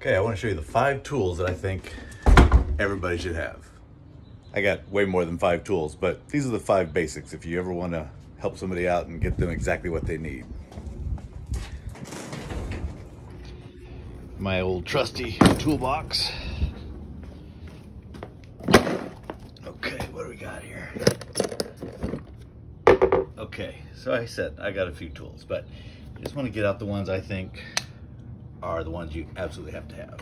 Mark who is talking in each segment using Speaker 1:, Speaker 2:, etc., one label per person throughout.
Speaker 1: Okay, I want to show you the five tools that I think everybody should have. I got way more than five tools, but these are the five basics if you ever want to help somebody out and get them exactly what they need. My old trusty toolbox. Okay, what do we got here? Okay, so I said I got a few tools, but I just want to get out the ones I think are the ones you absolutely have to have.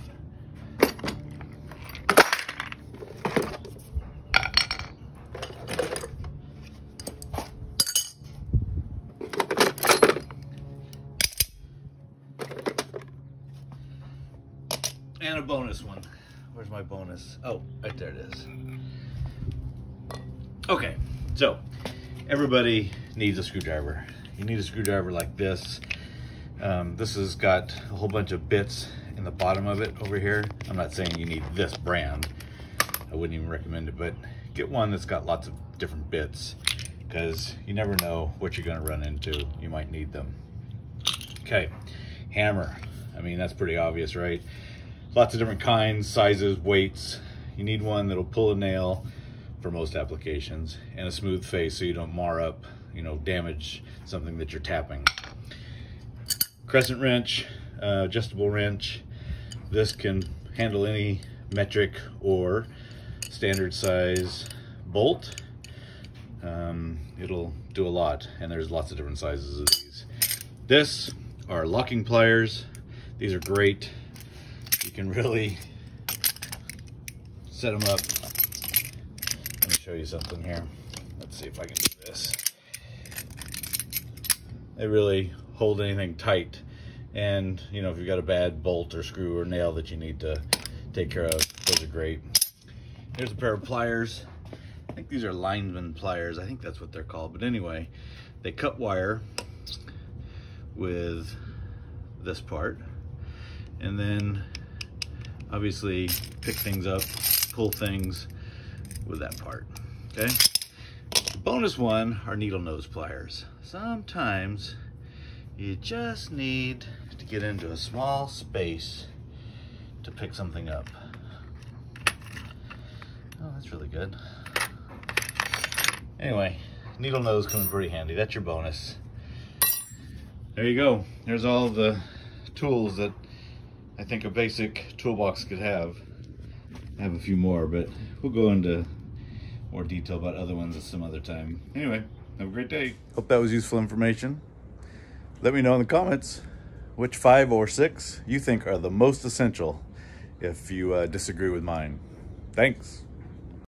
Speaker 1: And a bonus one. Where's my bonus? Oh, right there it is. Okay, so everybody needs a screwdriver. You need a screwdriver like this. Um, this has got a whole bunch of bits in the bottom of it over here. I'm not saying you need this brand. I wouldn't even recommend it, but get one that's got lots of different bits because you never know what you're gonna run into. You might need them. Okay, hammer. I mean, that's pretty obvious, right? Lots of different kinds, sizes, weights. You need one that'll pull a nail for most applications and a smooth face so you don't mar up, you know, damage something that you're tapping. Crescent wrench, uh, adjustable wrench. This can handle any metric or standard size bolt. Um, it'll do a lot and there's lots of different sizes of these. This are locking pliers. These are great. You can really set them up. Let me show you something here. Let's see if I can do this. They really hold anything tight. And, you know, if you've got a bad bolt or screw or nail that you need to take care of, those are great. Here's a pair of pliers. I think these are lineman pliers. I think that's what they're called. But anyway, they cut wire with this part. And then obviously pick things up, pull things with that part, okay? The bonus one are needle nose pliers. Sometimes you just need to get into a small space to pick something up. Oh, that's really good. Anyway, needle nose comes pretty handy. That's your bonus. There you go. There's all the tools that I think a basic toolbox could have. I have a few more, but we'll go into more detail about other ones at some other time. Anyway, have a great day. Hope that was useful information. Let me know in the comments which five or six you think are the most essential if you uh, disagree with mine. Thanks.